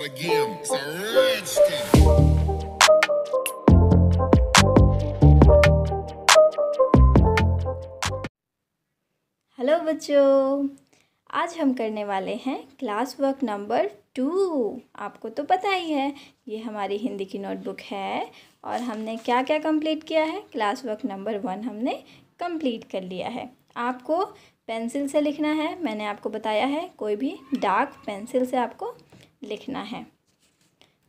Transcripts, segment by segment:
out again. It's a. Hello बच्चों आज हम करने वाले हैं क्लास वर्क नंबर टू आपको तो पता ही है, ये हमारी हिंदी की नोटबुक है और हमने क्या क्या कंप्लीट किया है क्लास वर्क नंबर वन हमने कंप्लीट कर लिया है आपको पेंसिल से लिखना है, मैंने आपको बताया है, कोई भी डार्क पेंसिल से आपको लिखना है।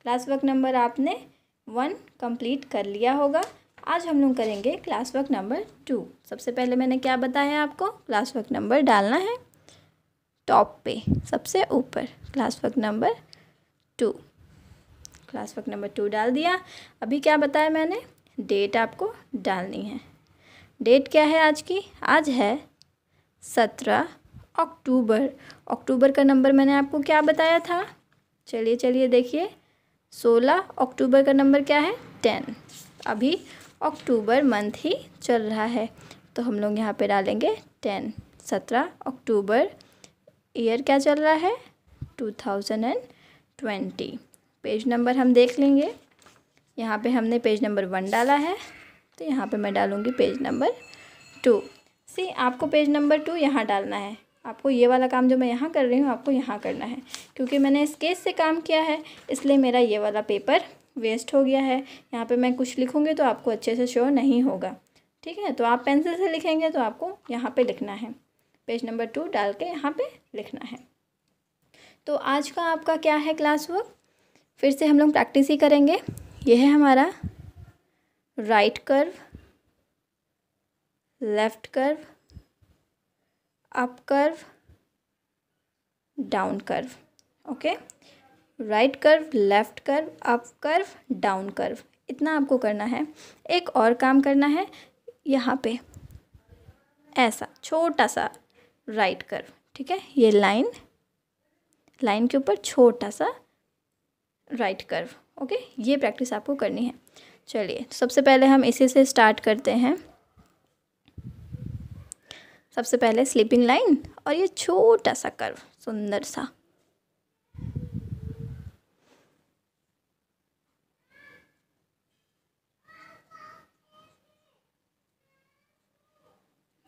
क्लास वर्क नंबर आपने वन कंप्लीट कर लिया होगा। आज हम लोग करेंगे क्लास वर्क नंबर टू। सबसे पहले मैंने क्या बताया आपको? क्लास वर्क नंबर डालना है। टॉप पे, सबसे ऊपर, class work number two. Class work number two डाल दिया। अभी क्या बताया मैंने? डेट आपको डालनी है। डेट क्या है आज की? आज है सत्रह अक्टूबर। अक्टूबर का नंबर मैंने आपको क्या बताया था? चलिए चलिए देखिए। सोलह अक्टूबर का नंबर क्या है? टेन। अभी अक्टूबर मंथ ही चल रहा है तो हम लोग यहाँ पे डालेंगे टेन। सत्रह अक्टूबर ईयर क्या चल रहा है? Two thousand and twenty. Page number हम देख लेंगे। यहाँ पे हमने पेज नंबर वन डाला है तो यहाँ पे मैं डालूँगी पेज नंबर टू। सी, आपको पेज नंबर टू यहाँ डालना है। आपको ये वाला काम जो मैं यहाँ कर रही हूँ, आपको यहाँ करना है। क्योंकि मैंने स्केच से काम किया है, इसलिए मेरा ये वाला पेपर वेस्ट हो गया है। यहाँ पे मैं कुछ लिखूँगी तो आपको अच्छे से शो नहीं होगा। ठीक है? तो आप पेंसिल से लिखेंगे तो आपको यहाँ पे लिखना है। पेज नंबर टू डाल के यहाँ पे लिखना है। तो आज का आपका क्या है क्लास वर्क फिर से हम लोग प्रैक्टिस ही करेंगे। यह है हमारा right curve left curve up curve, down curve, okay? Right curve, left curve, up curve, down curve, इतना आपको करना है। एक और काम करना है, यहाँ पे, ऐसा, छोटा सा राइट कर्व, ठीक है? ये लाइन लाइन के ऊपर छोटा सा राइट कर्व, ओके? ये प्रैक्टिस आपको करनी है। चलिए, सबसे पहले हम इसी से स्टार्ट करते हैं। सबसे पहले स्लीपिंग लाइन और ये छोटा सा कर्व, सुंदर सा।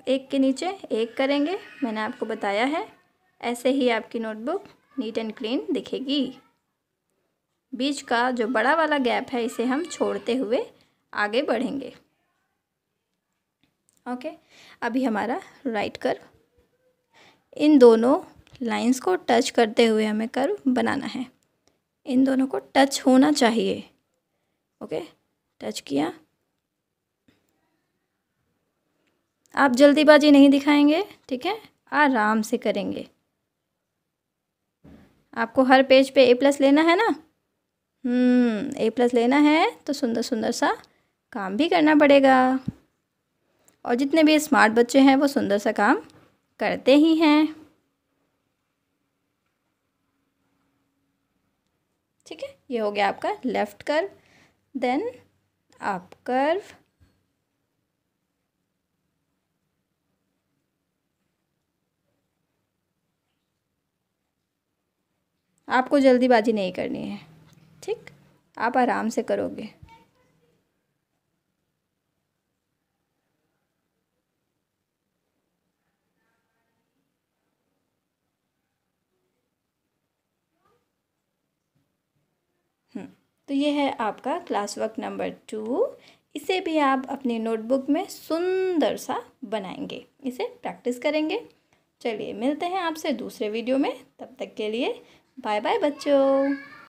एक के नीचे, एक करेंगे, मैंने आपको बताया है। ऐसे ही आपकी नोटबुक नीट एंड क्लीन दिखेगी। बीच का जो बड़ा वाला गैप है, इसे हम छोड़ते हुए आगे बढ़ेंगे। ओके? अभी हमारा राइट कर्व इन दोनों लाइंस को टच करते हुए हमें कर्व बनाना है। इन दोनों को टच होना चाहिए। ओके? टच किया। आप जल्दीबाजी नहीं दिखाएँगे, ठीक है? आराम से करेंगे। आपको हर पेज पे ए प्लस लेना है ना? हम्म ए प्लस लेना है तो सुंदर सुंदर सा काम भी करना पड़ेगा। और जितने भी स्मार्ट बच्चे हैं, वो सुंदर सा काम करते ही हैं। ठीक है? ये हो गया आपका लेफ़्ट कर्व देन आप कर्व आपको जल्दीबाजी नहीं करनी है। ठीक? आप आराम से करोगे। तो ये है आपका क्लास वर्क नंबर टू इसे भी आप अपनी नोटबुक में सुंदर सा बनाएँगे। इसे प्रैक्टिस करेंगे। चलिए मिलते हैं आपसे दूसरे वीडियो में। तब तक के लिए बाय बाय बच्चों।